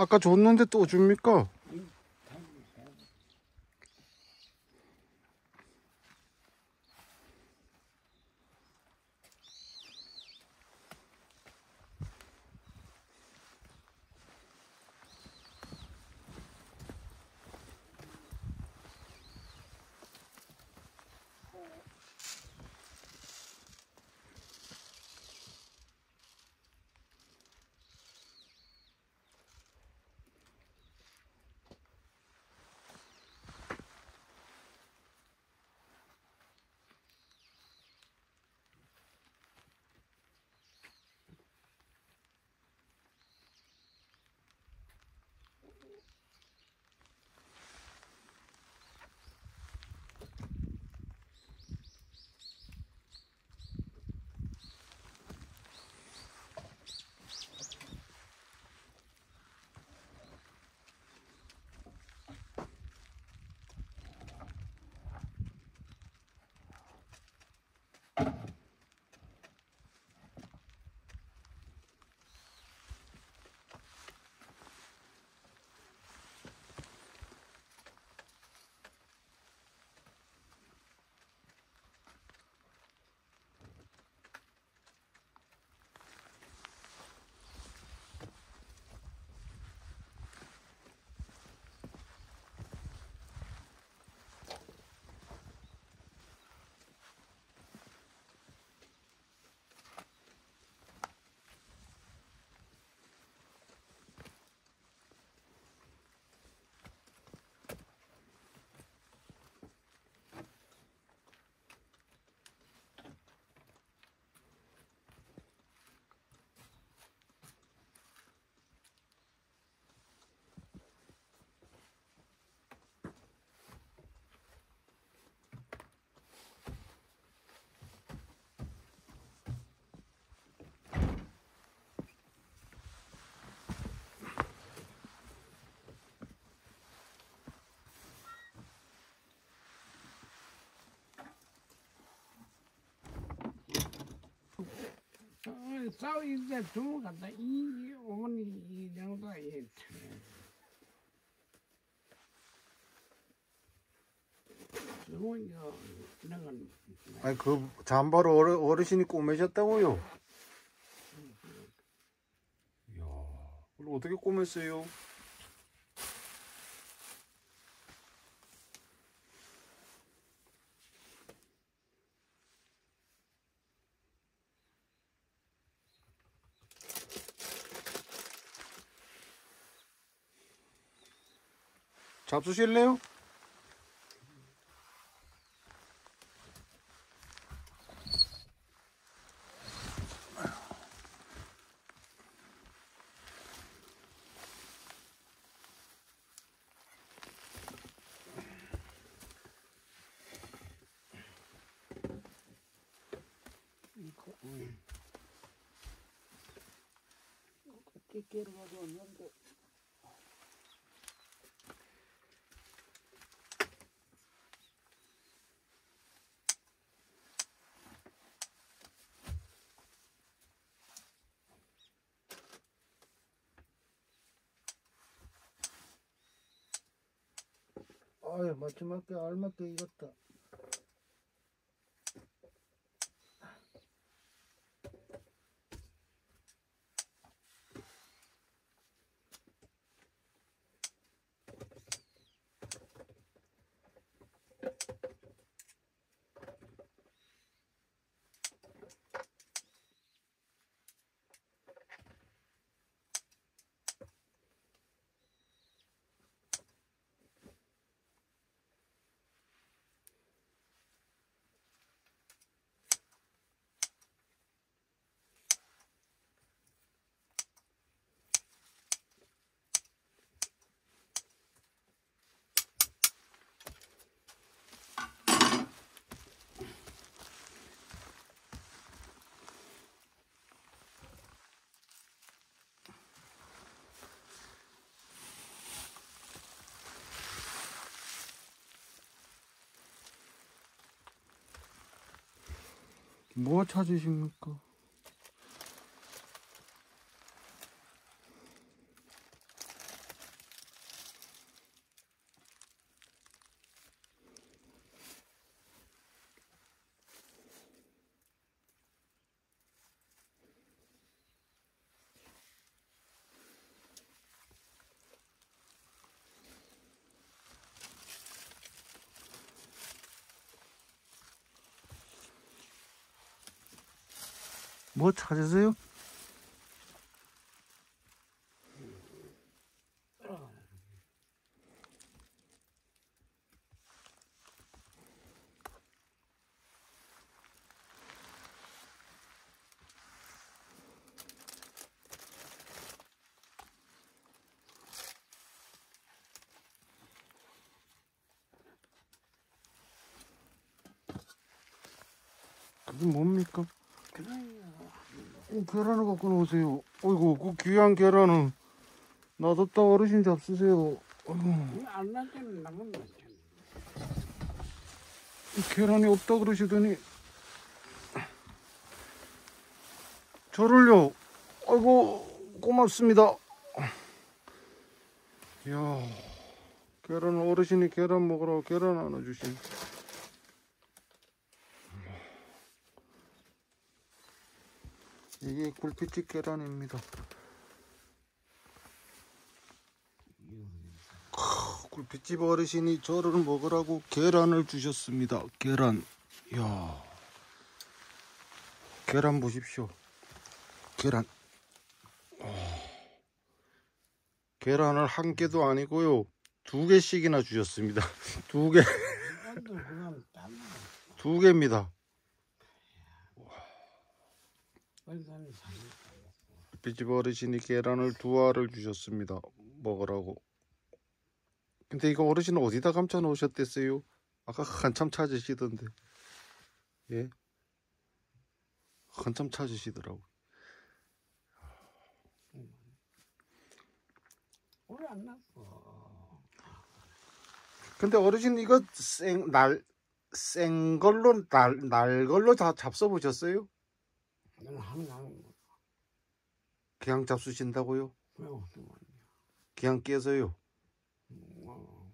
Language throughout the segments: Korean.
아까 줬는데 또 줍니까? 어, 싸우는데 두고 갔다 이 어머니 이 정도 이 아니 그 잠바를 어르, 어르신이 꼬매셨다고요? 이야, 그걸 어떻게 꼬맸어요? 잡수실래요? 이거 음. 끼끼로 가지고 왔는데 아유 마지막에 알맞게 익었다. 뭐 찾으십니까? 뭐 찾으세요? 뭡니까? 그래 요. 어, 계란을 갖고 나오세요. 어이구, 그 귀한 계란은 놔뒀다 어르신 잡수세요. 안 나만 나잖아. 이 계란이 없다 그러시더니 저를요. 아이고, 고맙습니다. 이야, 계란 어르신이 계란 먹으라고 계란 하나 주신. 이게 굴피집 계란입니다. 크, 굴피집 어르신이 저를 먹으라고 계란을 주셨습니다. 계란. 이야. 계란 보십시오. 계란. 어. 계란을 한 개도 아니고요. 두 개씩이나 주셨습니다. 두 개. 두 개입니다. 굴피집 어르신이 계란을 두 알을 주셨습니다. 먹으라고. 근데 이거 어르신은 어디다 감춰 놓으셨댔어요? 아까 한참 찾으시던데. 예? 한참 찾으시더라고. 오래 안 났어. 근데 어르신 이거 생, 날, 생 걸로, 날, 날 걸로 다 잡숴 보셨어요? 그냥 잡수신다고요? 왜 없으면 그냥 깨서요? 뭐.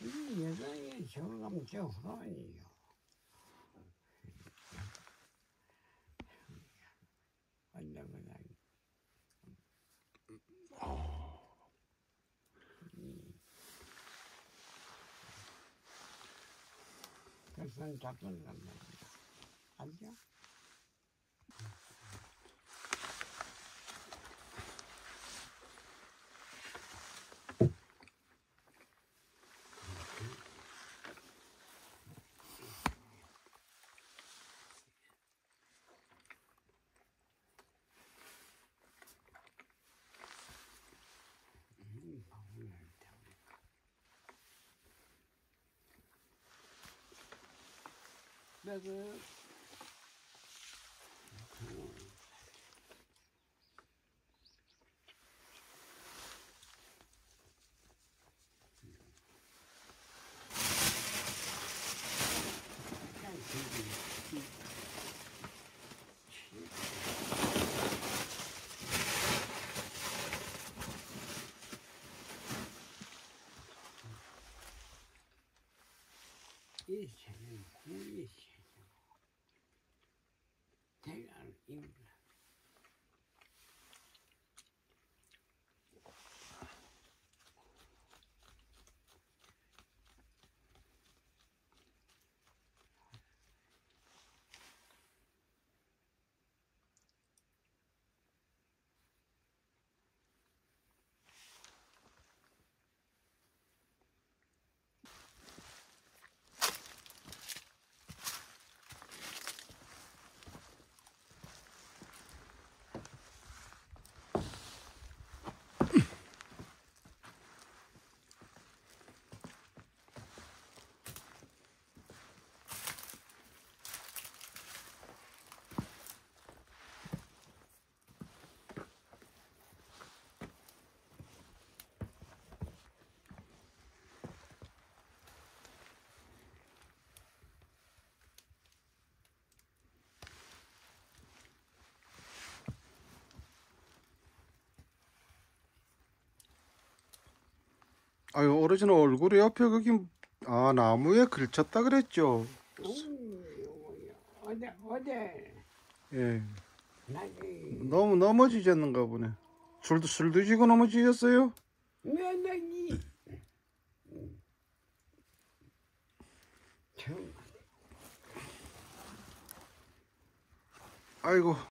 이 여자의 저걸 가면 저 후라이요. 완전 그냥 그래서 간다. 알죠? 그래서 이 세는 구의 아유, 어르신 얼굴이 옆에 거기, 아, 나무에 걸쳤다 그랬죠? 음, 어제 어제 예. 너무 넘어지셨는가 보네. 술, 술 드시고 넘어지셨어요? 참 아이고